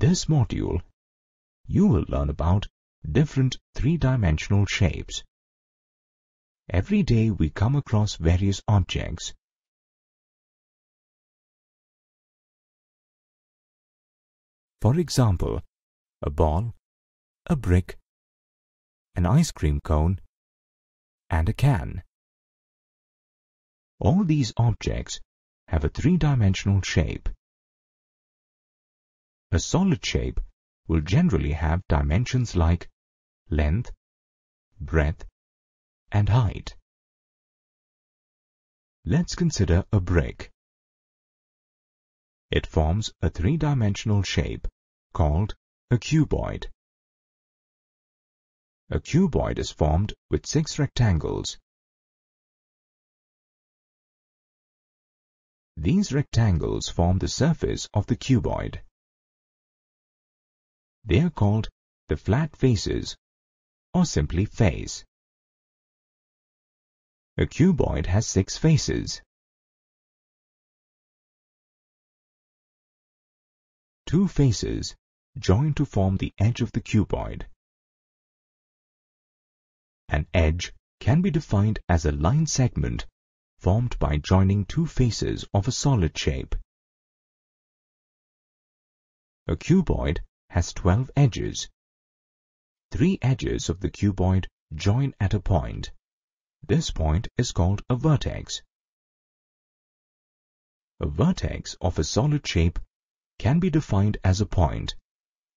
this module, you will learn about different three-dimensional shapes. Every day we come across various objects. For example, a ball, a brick, an ice cream cone, and a can. All these objects have a three-dimensional shape. A solid shape will generally have dimensions like length, breadth, and height. Let's consider a brick. It forms a three-dimensional shape called a cuboid. A cuboid is formed with six rectangles. These rectangles form the surface of the cuboid. They are called the flat faces or simply face. A cuboid has six faces. Two faces join to form the edge of the cuboid. An edge can be defined as a line segment formed by joining two faces of a solid shape. A cuboid has 12 edges. Three edges of the cuboid join at a point. This point is called a vertex. A vertex of a solid shape can be defined as a point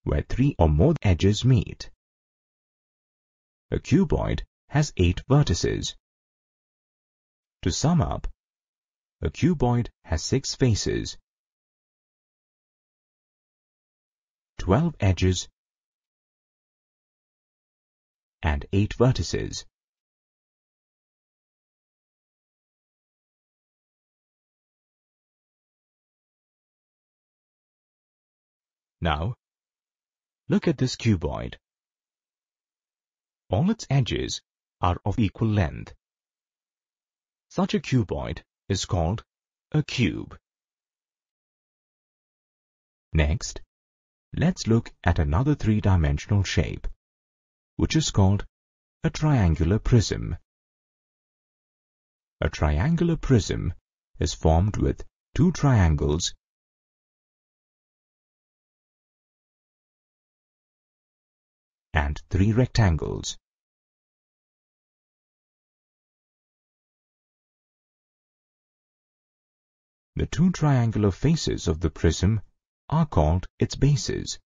where three or more edges meet. A cuboid has eight vertices. To sum up, a cuboid has six faces, 12 edges, and 8 vertices. Now, look at this cuboid. All its edges are of equal length. Such a cuboid is called a cube. Next, let's look at another three-dimensional shape, which is called a triangular prism. A triangular prism is formed with two triangles and three rectangles. The two triangular faces of the prism are called its bases.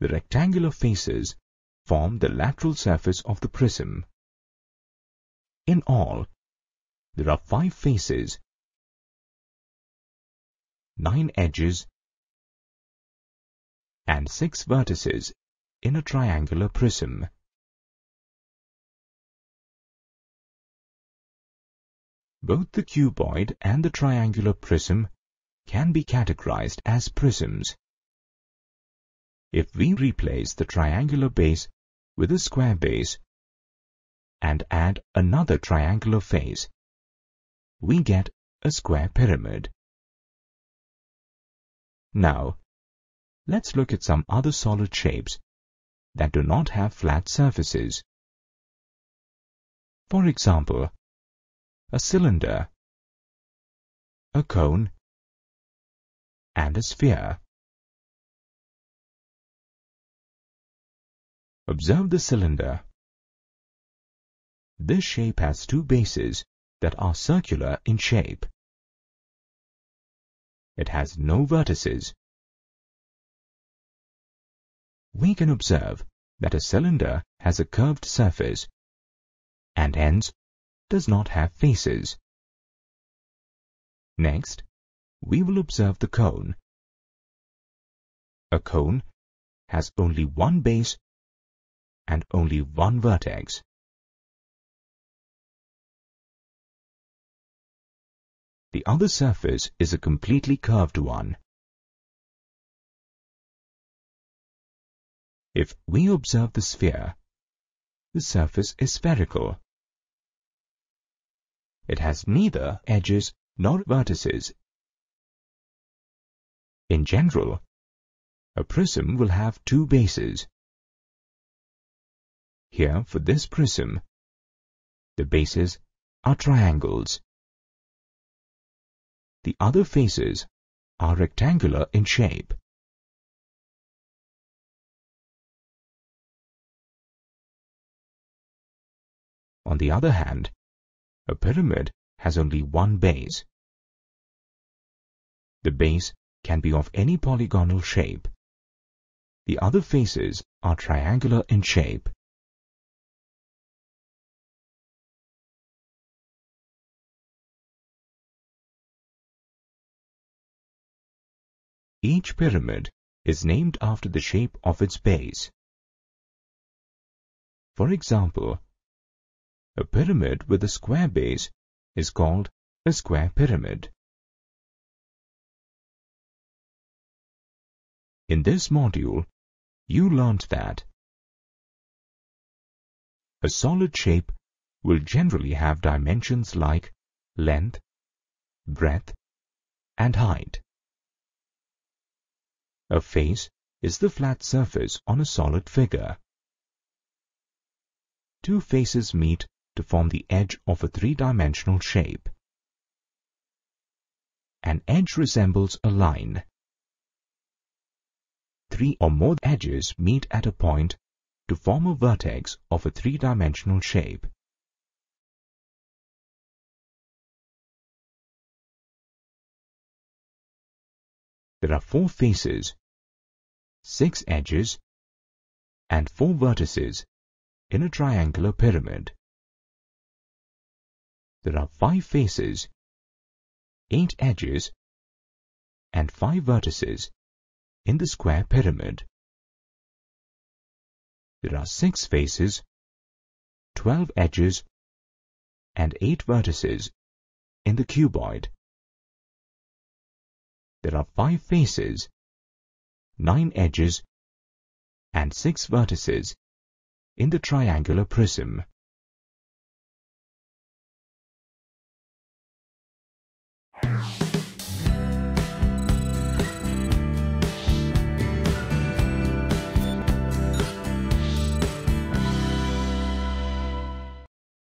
The rectangular faces form the lateral surface of the prism. In all, there are five faces, nine edges, and six vertices in a triangular prism. Both the cuboid and the triangular prism can be categorized as prisms. If we replace the triangular base with a square base and add another triangular face, we get a square pyramid. Now, let's look at some other solid shapes that do not have flat surfaces. For example, a cylinder, a cone, and a sphere. Observe the cylinder. This shape has two bases that are circular in shape. It has no vertices. We can observe that a cylinder has a curved surface and hence does not have faces. Next, we will observe the cone. A cone has only one base and only one vertex. The other surface is a completely curved one. If we observe the sphere, the surface is spherical. It has neither edges nor vertices. In general, A prism will have two bases. Here, for this prism, the bases are triangles. The other faces are rectangular in shape. On the other hand, a pyramid has only one base. The base can be of any polygonal shape. The other faces are triangular in shape. Each pyramid is named after the shape of its base. For example, a pyramid with a square base is called a square pyramid. In this module, you learnt that a solid shape will generally have dimensions like length, breadth, and height. A face is the flat surface on a solid figure. Two faces meet to form the edge of a three-dimensional shape. An edge resembles a line. Three or more edges meet at a point to form a vertex of a three-dimensional shape. There are four faces, six edges, and four vertices in a triangular pyramid. There are five faces, eight edges, and five vertices in the square pyramid. There are six faces, twelve edges, and eight vertices in the cuboid. There are five faces, nine edges, and six vertices in the triangular prism.